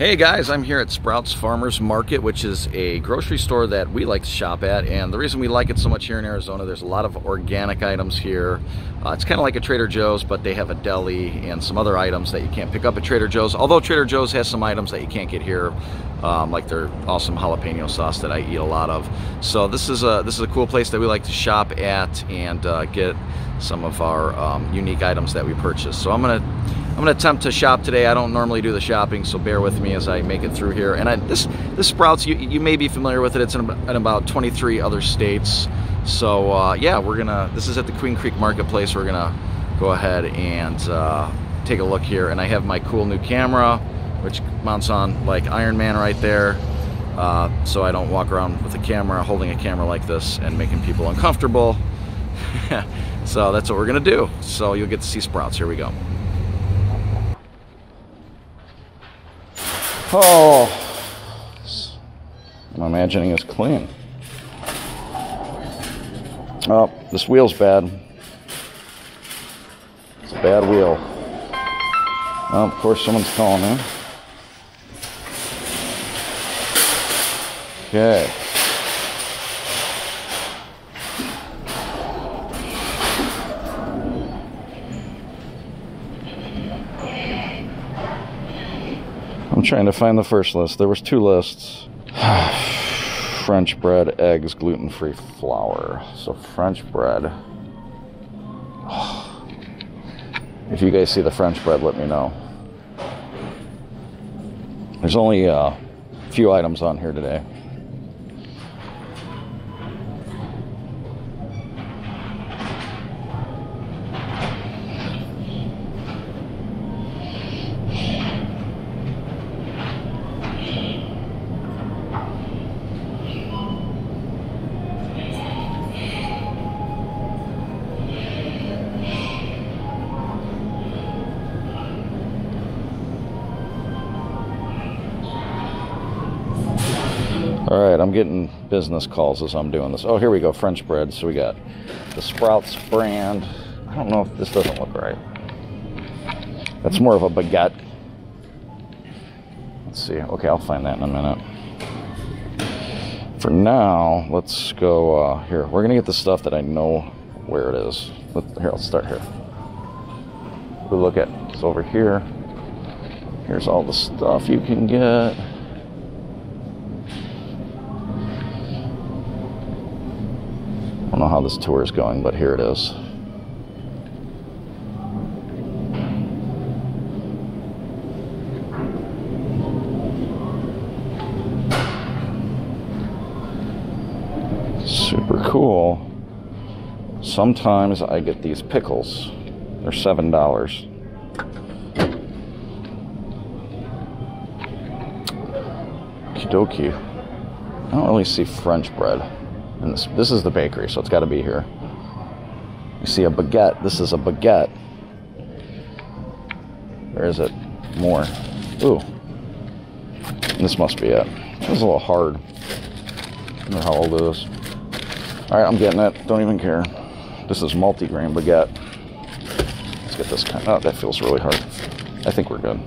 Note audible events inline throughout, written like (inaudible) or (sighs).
Hey guys, I'm here at Sprouts Farmers Market, which is a grocery store that we like to shop at. And the reason we like it so much here in Arizona, there's a lot of organic items here. Uh, it's kind of like a Trader Joe's, but they have a deli and some other items that you can't pick up at Trader Joe's. Although Trader Joe's has some items that you can't get here, um, like their awesome jalapeno sauce that I eat a lot of. So this is a this is a cool place that we like to shop at and uh, get some of our um, unique items that we purchase. So I'm gonna I'm gonna attempt to shop today. I don't normally do the shopping, so bear with me as I make it through here. And I, this this Sprouts, you, you may be familiar with it. It's in, in about 23 other states. So uh, yeah, we're gonna. This is at the Queen Creek Marketplace. We're gonna go ahead and uh, take a look here. And I have my cool new camera, which mounts on like Iron Man right there. Uh, so I don't walk around with a camera, holding a camera like this and making people uncomfortable. (laughs) so that's what we're gonna do. So you'll get to see Sprouts. Here we go. Oh, I'm imagining it's clean. Oh, this wheel's bad. It's a bad wheel. Oh, of course, someone's calling in. Okay. I'm trying to find the first list. There was two lists. (sighs) French bread, eggs, gluten-free flour. So French bread. (sighs) If you guys see the French bread, let me know. There's only uh, a few items on here today. All right, I'm getting business calls as I'm doing this. Oh, here we go, French bread. So we got the Sprouts brand. I don't know if this doesn't look right. That's more of a baguette. Let's see. Okay, I'll find that in a minute. For now, let's go uh, here. We're gonna get the stuff that I know where it is. Let, here, let's start here. We look at it's over here. Here's all the stuff you can get. Know how this tour is going, but here it is. Super cool. Sometimes I get these pickles. They're seven dollars. Kidoki. I don't really see French bread. And this, this is the bakery, so it's got to be here. You see a baguette. This is a baguette. Where is it? More. Ooh. This must be it. This is a little hard. I wonder how old it is. Alright, I'm getting it. Don't even care. This is multi-grain baguette. Let's get this kind. Oh, that feels really hard. I think we're good.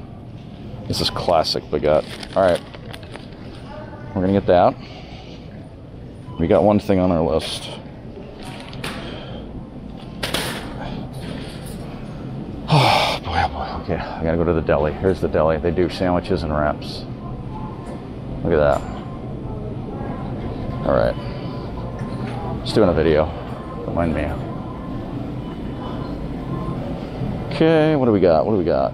This is classic baguette. Alright. We're gonna get that. We got one thing on our list. (sighs) Oh boy, oh boy. Okay, I gotta go to the deli. Here's the deli. They do sandwiches and wraps. Look at that. All right. Just doing a video. Don't mind me. Okay, what do we got? What do we got?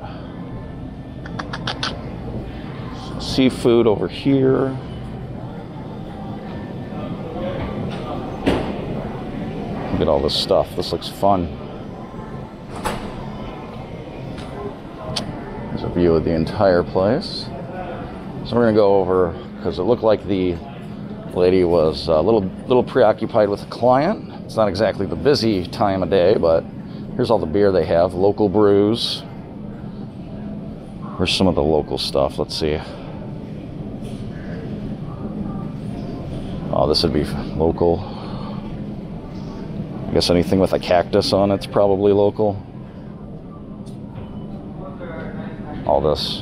Seafood over here. Look at all this stuff. This looks fun. There's a view of the entire place. So we're gonna go over because it looked like the lady was a little little preoccupied with a client. It's not exactly the busy time of day, but here's all the beer they have, local brews. Where's some of the local stuff? Let's see. Oh, this would be local. I guess anything with a cactus on it's probably local. All this.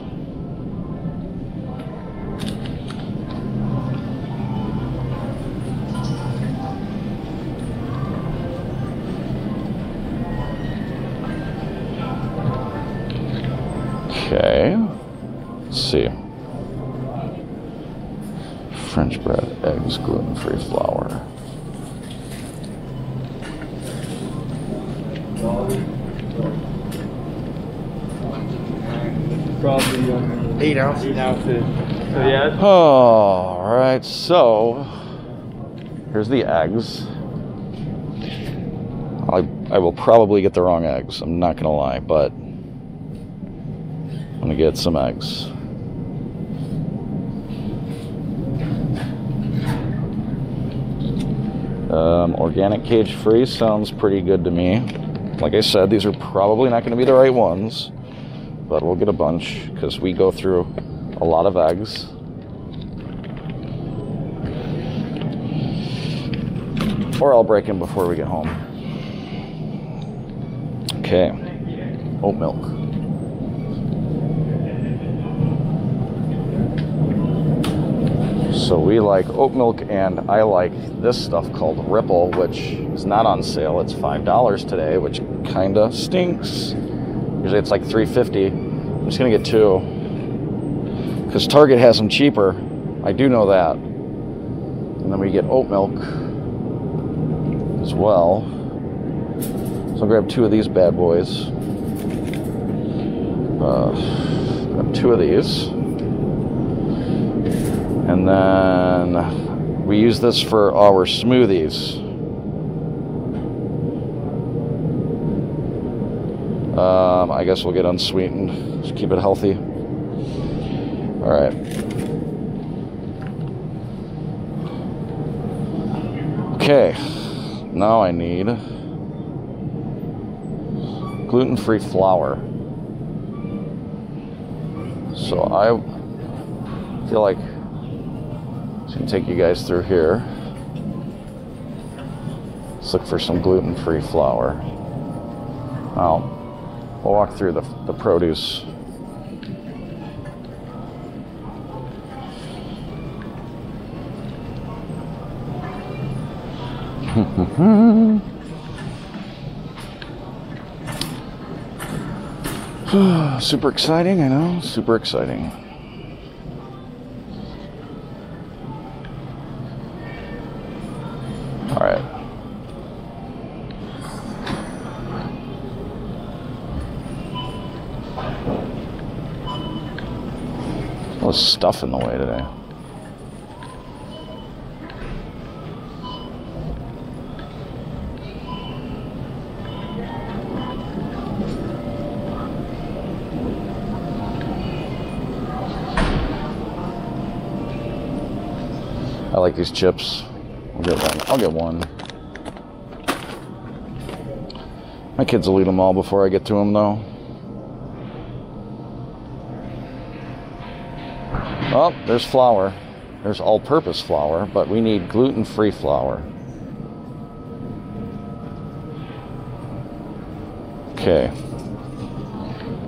Okay. Let's see. French bread, eggs, gluten free flour. Eight ounces. ounces. So yeah, All right, so here's the eggs. I, I will probably get the wrong eggs. I'm not gonna lie, but I'm gonna get some eggs. Um, organic cage free sounds pretty good to me. Like I said, these are probably not going to be the right ones, but we'll get a bunch because we go through a lot of eggs. Or I'll break in before we get home. Okay. Oat milk. So we like oat milk, and I like this stuff called Ripple, which is not on sale. It's five dollars today, which kind of stinks. Usually it's like three fifty. I'm just gonna get two because Target has them cheaper. I do know that. And then we get oat milk as well. So I'll grab two of these bad boys. Uh, grab two of these. And then we use this for our smoothies. Um, I guess we'll get unsweetened. Just keep it healthy. All right. Okay. Now I need gluten-free flour. So I feel like I'm gonna take you guys through here. Let's look for some gluten-free flour. Now, we'll walk through the, the produce. (laughs) Super exciting, I know. Super exciting. All this stuff in the way today. I like these chips. I'll get one. I'll get one. My kids will eat them all before I get to them, though. Oh, there's flour. There's all purpose flour, but we need gluten free flour. Okay.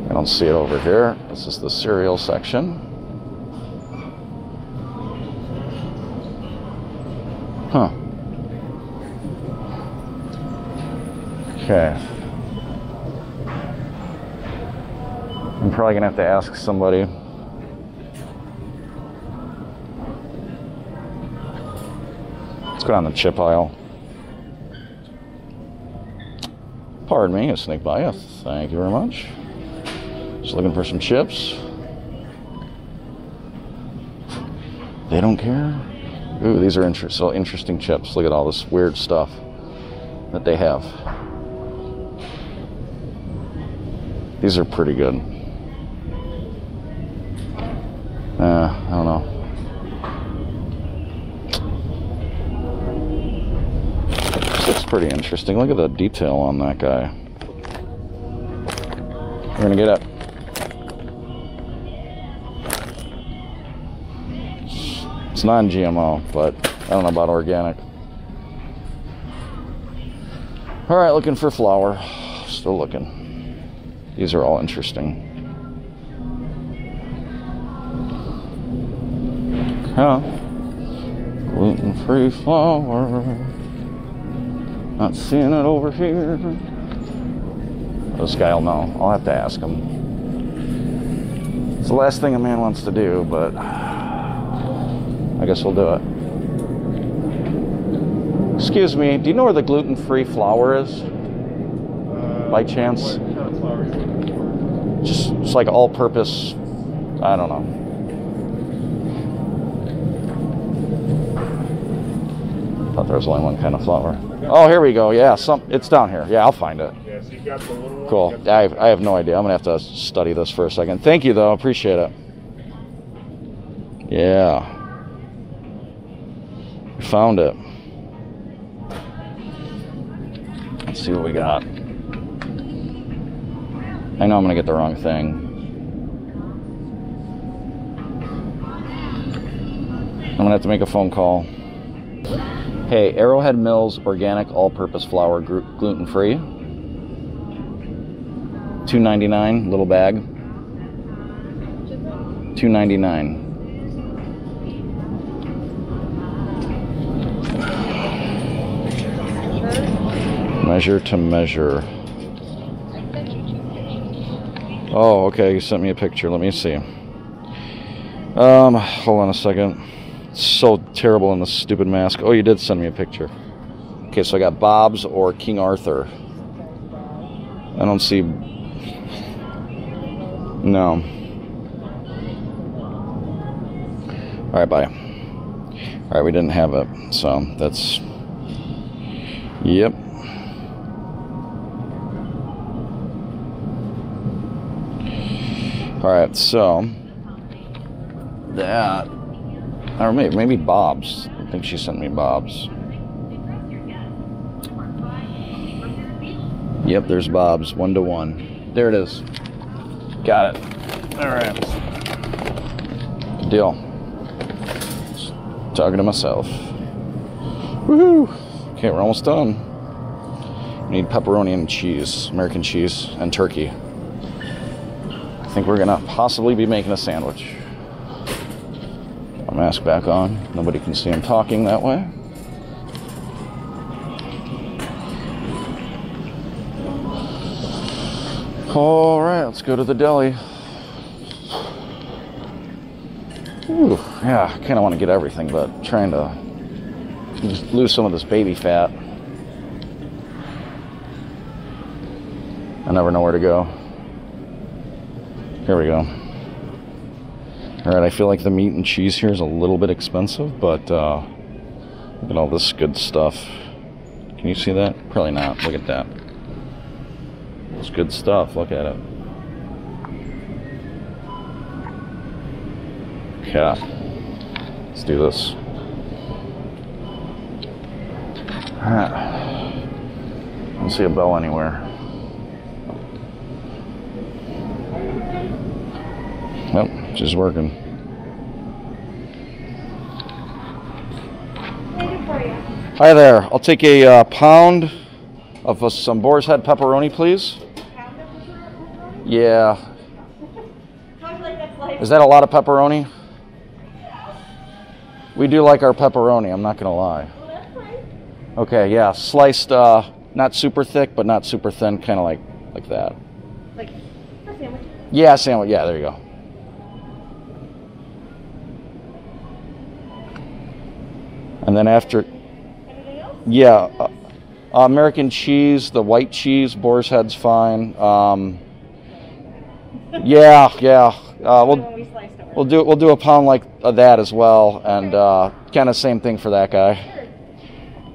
I don't see it over here. This is the cereal section. Huh. Okay. I'm probably gonna have to ask somebody. Let's go the chip aisle. Pardon me, a snake by you. Thank you very much. Just looking for some chips. They don't care. Ooh, these are inter- so interesting chips. Look at all this weird stuff that they have. These are pretty good. Uh, I don't know. This looks pretty interesting. Look at the detail on that guy. We're gonna get up. It's non-GMO, but I don't know about organic. All right, looking for flour. Still looking. These are all interesting. Huh? Gluten-free flour. Not seeing it over here. This guy will know. I'll have to ask him. It's the last thing a man wants to do, but I guess we'll do it. Excuse me, do you know where the gluten free flour is? Uh, By chance? What kind of flour is it? Just it's like all purpose, I don't know. I Thought there was only one kind of flour. Oh, here we go. Yeah, some it's down here. Yeah, I'll find it. Yeah, so you got the little one. Cool. I, I have no idea. I'm gonna have to study this for a second. Thank you, though. Appreciate it. Yeah. We found it. Let's see what we got. I know I'm gonna get the wrong thing. I'm gonna have to make a phone call. Hey, Arrowhead Mills organic all-purpose flour, gluten free. 299 little bag. 299 measure to measure. Oh okay you sent me a picture. Let me see. Um hold on a second so terrible in this stupid mask oh you did send me a picture okay so i got bob's or king arthur i don't see no. All right, bye. All right, we didn't have it, so that's. Yep. All right, so that, or maybe maybe Bob's. I think she sent me Bob's. Yep, there's Bob's one to one. There it is. Got it. All right. Good deal. Just talking to myself. Woohoo! Okay, we're almost done. We need pepperoni and cheese, American cheese, and turkey. I think we're gonna possibly be making a sandwich. Mask back on. Nobody can see him talking that way. All right, let's go to the deli. Ooh, yeah, I kind of want to get everything, but trying to just lose some of this baby fat. I never know where to go. Here we go. All right, I feel like the meat and cheese here is a little bit expensive, but uh, look at all this good stuff. Can you see that? Probably not. Look at that. It's good stuff. Look at it. Yeah. Let's do this. Ah. I don't see a bell anywhere. Nope, just working. Hi there. I'll take a uh, pound of uh, some boar's head pepperoni, please. Yeah. Is that a lot of pepperoni? We do like our pepperoni, I'm not going to lie. Okay, yeah, sliced uh not super thick but not super thin, kind of like like that. Like a sandwich. Yeah, sandwich. Yeah, there you go. And then after? Yeah, uh, American cheese, the white cheese, boar's head's fine. Um, yeah, yeah. Uh, we'll we sliced it. we'll do we'll do a pound like that as well, and uh, kind of same thing for that guy.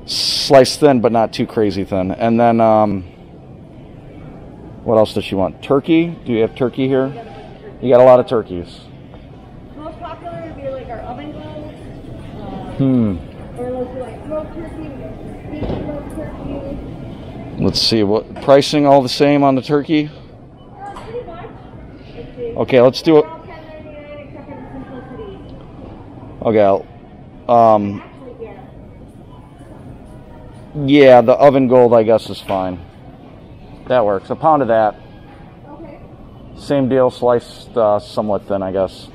Sliced thin, but not too crazy thin. And then um, what else does she want? Turkey? Do you have turkey here? You got a lot of turkeys. Most popular would be like our oven. Uh, Hmm. or like, like smoked turkey, we got beef smoked turkey. Let's see what pricing all the same on the turkey. Pretty much. Let's see. Okay, let's do it. All $10.99 except for the simplicity. Okay. I'll- Um, yeah. Yeah, the oven gold, I guess, is fine. That works. A pound of that. Same deal, sliced uh, somewhat thin, I guess.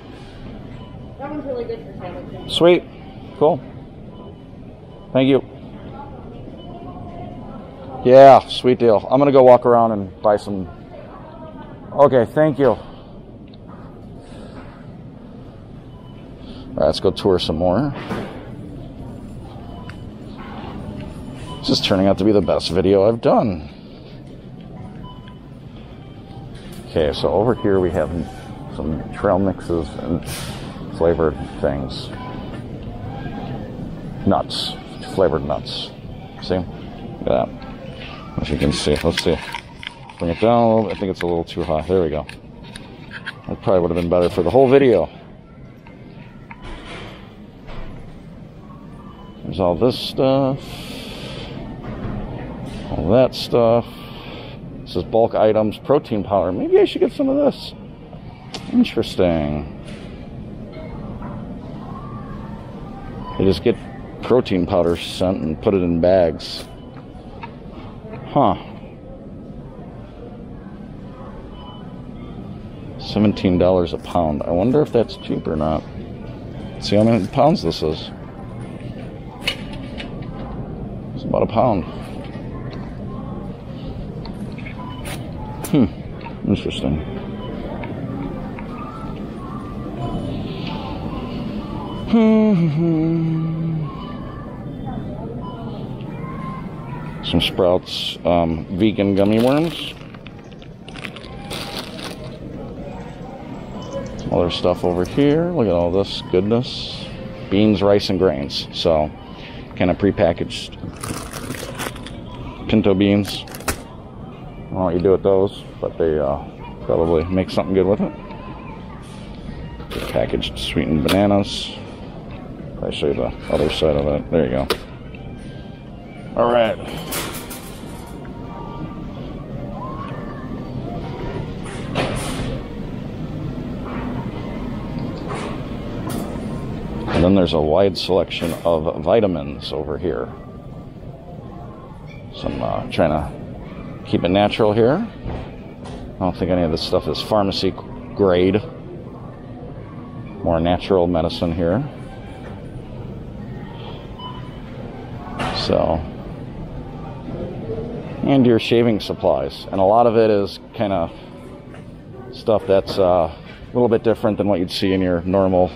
That one's really good for sandwiches. Sweet. Cool. Thank you. Yeah, sweet deal. I'm to go walk around and buy some. Okay, thank you. All right, let's go tour some more. This is turning out to be the best video I've done. Okay, so over here we have some trail mixes and flavored things. Nuts, flavored nuts. See? Look at that. As you can see, let's see. Bring it down a little bit. I think it's a little too high. There we go. That probably would have been better for the whole video. There's all this stuff. All that stuff. This is bulk items, protein powder. Maybe I should get some of this. Interesting. They just get protein powder sent and put it in bags. Huh. $17 a pound. I wonder if that's cheap or not. Let's see how many pounds this is. It's about a pound. Hmm. Interesting. Hmm, hmm, hmm. Some Sprouts um, vegan gummy worms. Other stuff over here. Look at all this goodness. Beans, rice, and grains. So, kind of prepackaged pinto beans. I don't know what you do with those, but they uh, probably make something good with it. Packaged sweetened bananas. I show you the other side of it. There you go. All right. There's a wide selection of vitamins over here. Some uh, trying to keep it natural here. I don't think any of this stuff is pharmacy grade. More natural medicine here. So, and your shaving supplies, and a lot of it is kind of stuff that's uh, a little bit different than what you'd see in your normal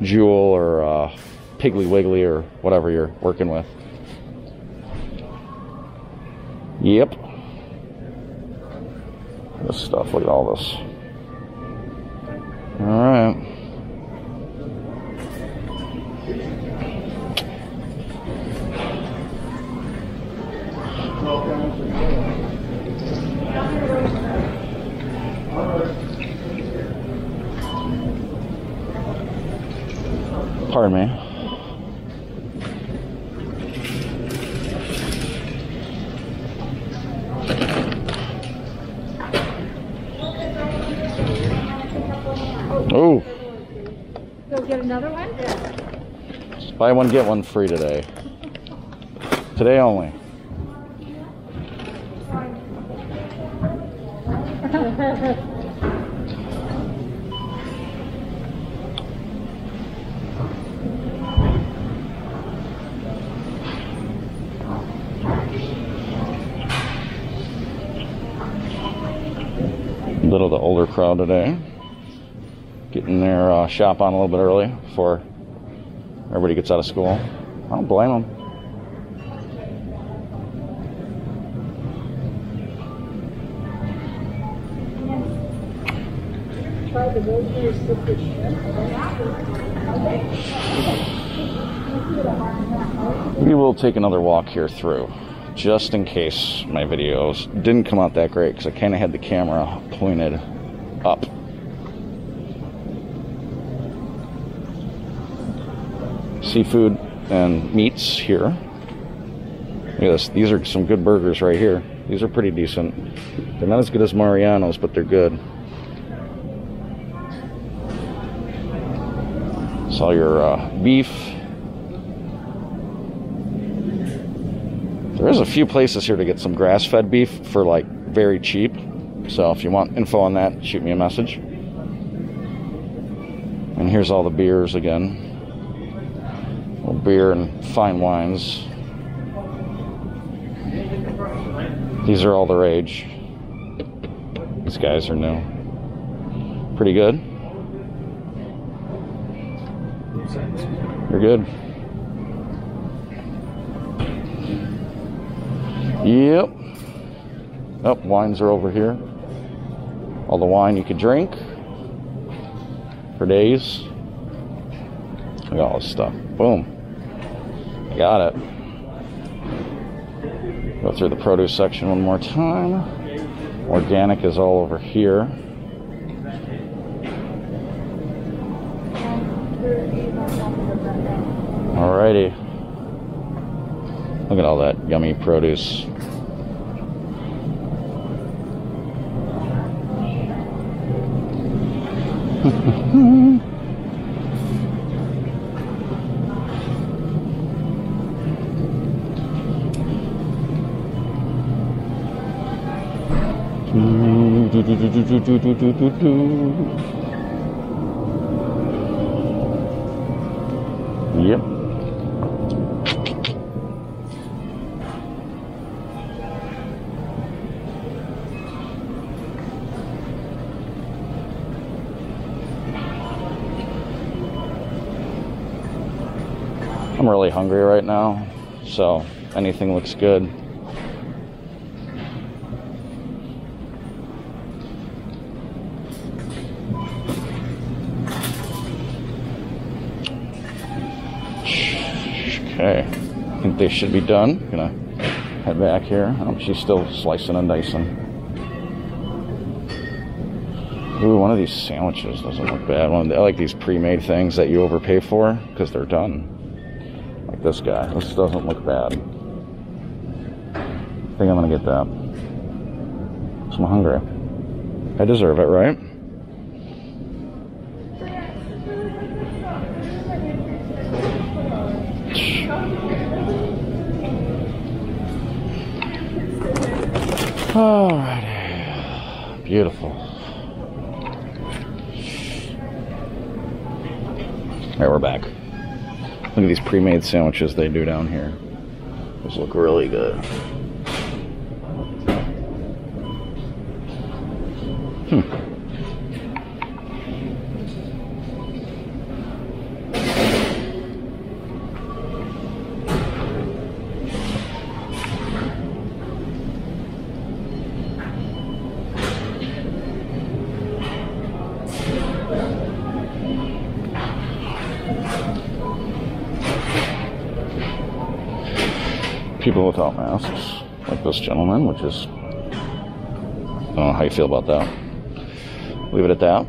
Jewel or uh, Piggly Wiggly or whatever you're working with. Yep. This stuff, look at all this. All right. Oh, Go get another one? buy one get one free today. Today only. Little of the older crowd today. Their uh, shop on a little bit early before everybody gets out of school. I don't blame them. We will take another walk here through, just in case my videos didn't come out that great because I kind of had the camera pointed up. Seafood and meats here. Look at this. These are some good burgers right here. These are pretty decent. They're not as good as Mariano's, but they're good. Saw your uh, beef. There is a few places here to get some grass-fed beef for like very cheap. So if you want info on that, shoot me a message. And here's all the beers again. Beer and fine wines. These are all the rage. These guys are new. Pretty good. You're good. Yep. Oh, wines are over here. All the wine you could drink for days. Look at all this stuff. Boom. Got it. Go through the produce section one more time. Organic is all over here. Alrighty. Look at all that yummy produce. Yep. I'm really hungry right now, so anything looks good. Should be done. Gonna head back here. Oh, she's still slicing and dicing. Ooh, one of these sandwiches doesn't look bad. One, I like these pre-made things that you overpay for because they're done. Like this guy. This doesn't look bad. I think I'm gonna get that. I'm hungry. I deserve it, right? Pre-made sandwiches they do down here. Those look really good. Hmm. Masks, like this gentleman, which is, I don't know how you feel about that. Leave it at that.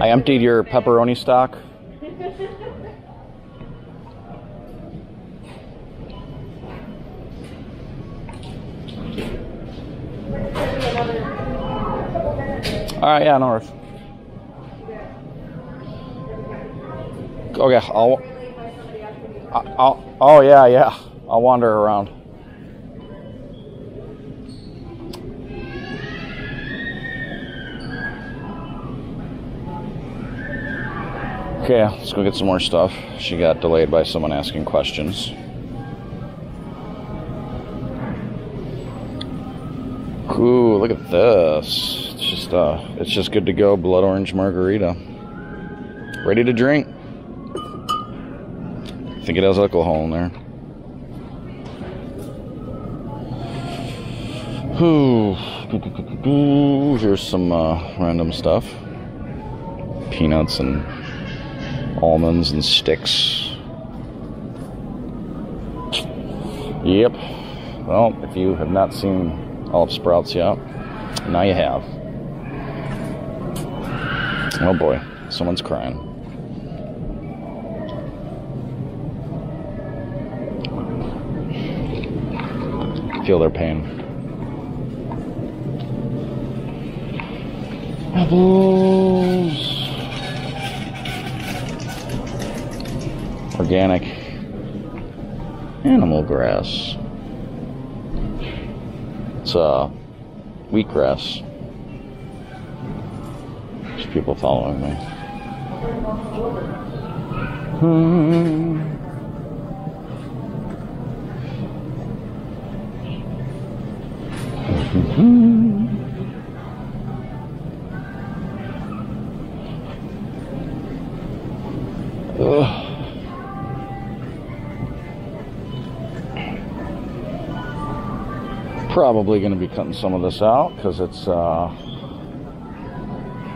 I emptied your pepperoni stock. All right, yeah, no worries. Okay, I'll, I'll, oh yeah, yeah, I'll wander around. Okay, let's go get some more stuff. She got delayed by someone asking questions. Ooh, look at this. It's just uh it's just good to go blood orange margarita. Ready to drink. I think it has alcohol in there. Ooh. Here's some uh, random stuff. Peanuts and almonds and sticks. Yep. Well, if you have not seen Olive Sprouts yet, now you have. Oh boy, someone's crying. Feel their pain. Apples. Organic animal grass. It's uh, wheatgrass. People following me. Probably going to be cutting some of this out because it's uh,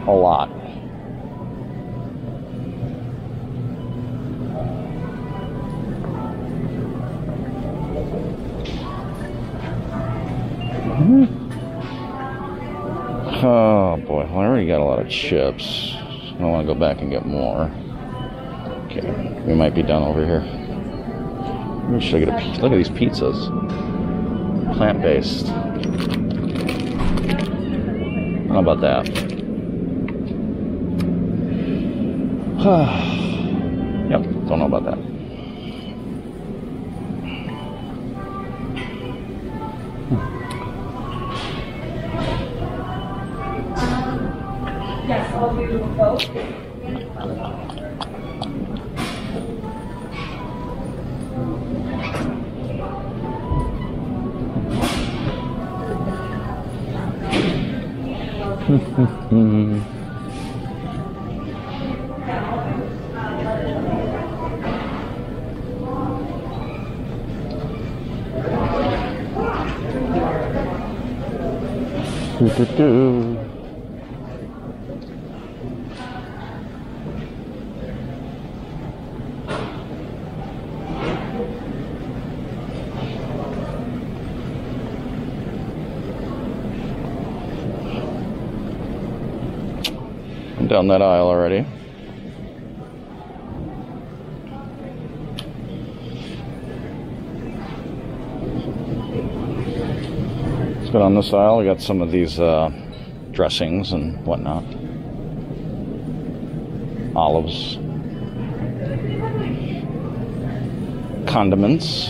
a lot. Already got a lot of chips. I don't want to go back and get more. Okay, we might be done over here. Maybe should I get a? Look at these pizzas. Plant based. How about that? (sighs) yep, don't know about that. Do down that aisle already. Let's go down this aisle. We got some of these uh, dressings and whatnot. Olives. Condiments.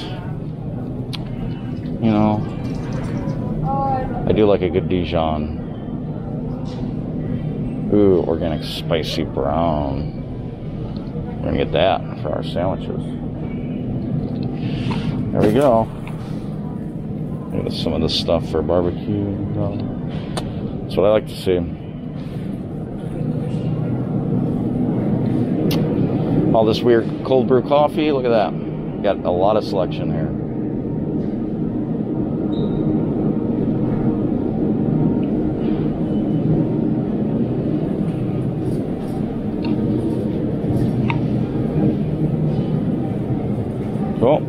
You know, I do like a good Dijon. Ooh, organic spicy brown. We're gonna get that for our sandwiches. There we go. At some of this stuff for barbecue. That's what I like to see. All this weird cold brew coffee. Look at that. Got a lot of selection here. Cool.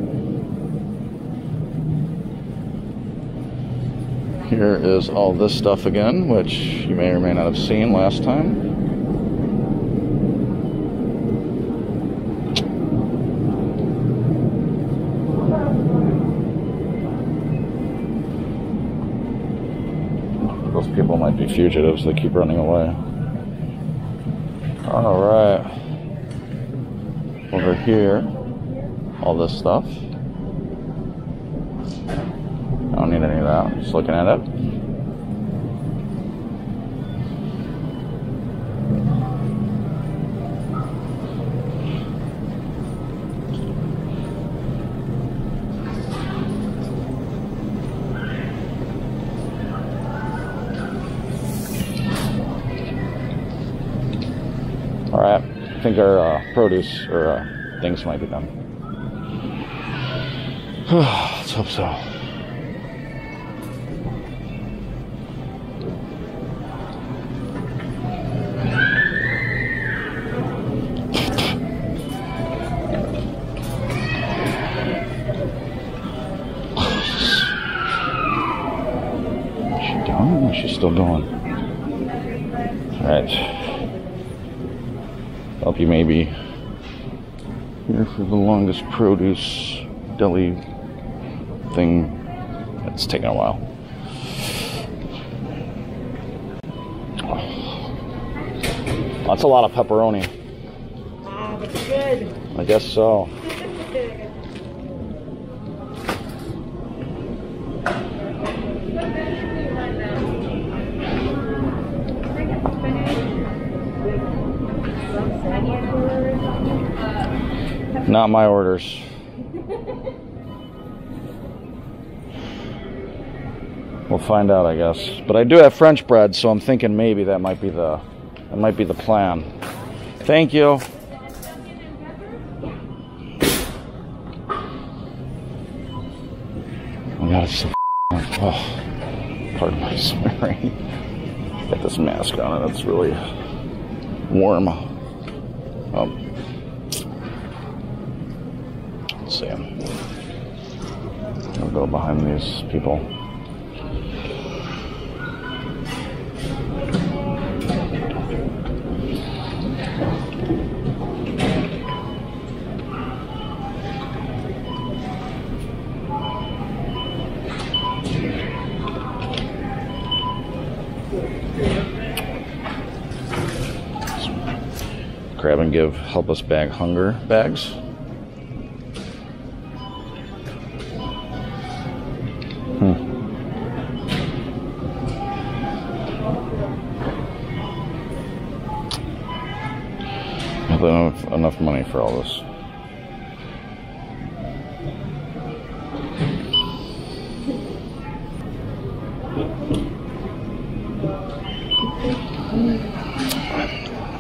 Here is all this stuff again, which you may or may not have seen last time. Those people might be fugitives, they keep running away. Alright. Over here all this stuff. I don't need any of that. Just looking at it. All right, I think our uh, produce or uh, things might be done. (sighs) Let's hope so. Still going? All right. Hope you maybe. here for the longest produce deli thing. It's taking a while. That's a lot of pepperoni. Ah, but good. I guess so. Not my orders. We'll find out, I guess. But I do have French bread, so I'm thinking maybe that might be the that might be the plan. Thank you. Oh god, it's so oh, pardon my (laughs) swearing. Got this mask on and it's really warm. Um, let's see. I'll go behind these people. grab and give help us bag hunger bags. For all this.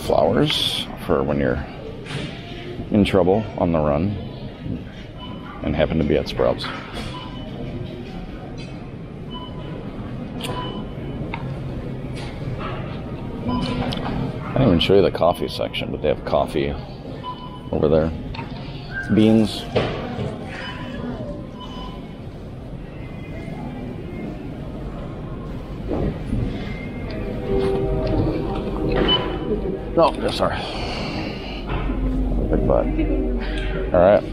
Flowers for when you're in trouble on the run and happen to be at Sprouts. I didn't even show you the coffee section, but they have coffee over there. Beans. No, oh, sorry. Big butt. All right.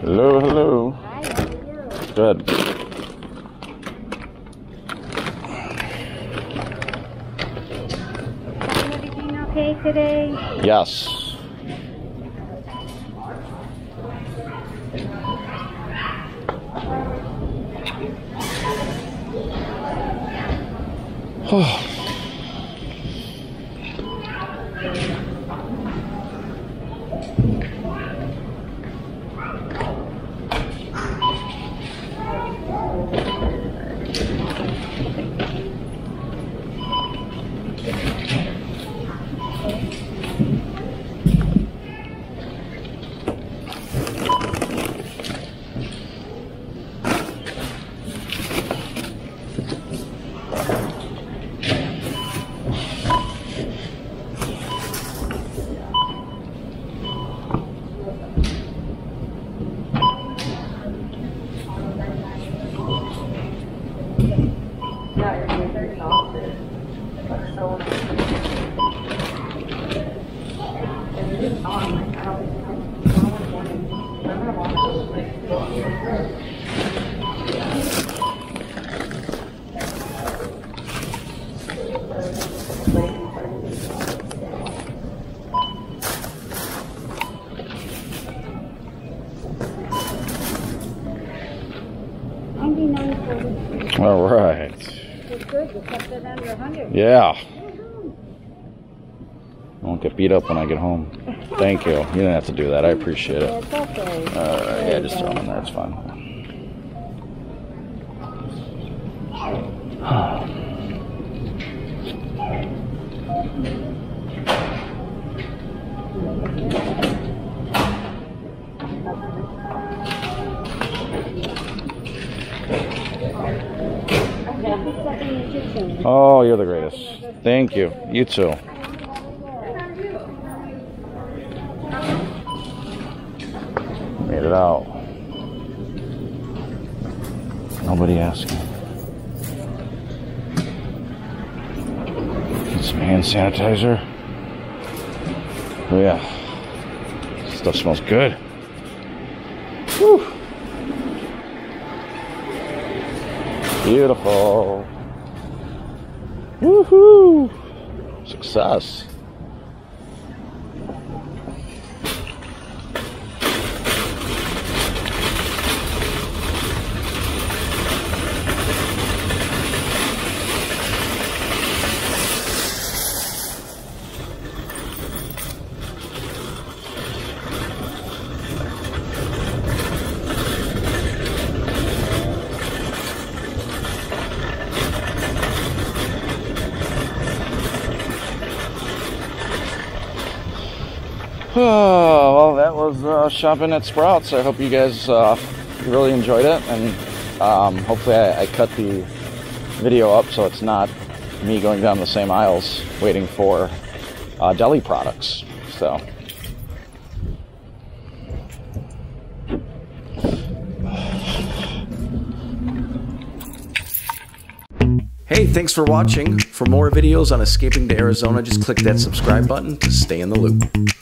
Hello, hello. Good. Everything okay today? Yes. Ninety-nine (sighs) oh. A hundred. Yeah. I won't get beat up when I get home. Thank you. You didn't have to do that. I appreciate it. All right. Uh, yeah, just throw them in there. It's fine. Oh, you're the greatest. Thank you. You too. Made it out. Nobody asking. Get some hand sanitizer. Oh yeah. Stuff smells good. Whew. Beautiful. Woohoo! Success. Oh, well, that was uh, shopping at Sprouts. I hope you guys uh, really enjoyed it, and um, hopefully I, I cut the video up so it's not me going down the same aisles waiting for uh, deli products. So. Hey, thanks for watching. For more videos on escaping to Arizona, just click that subscribe button to stay in the loop.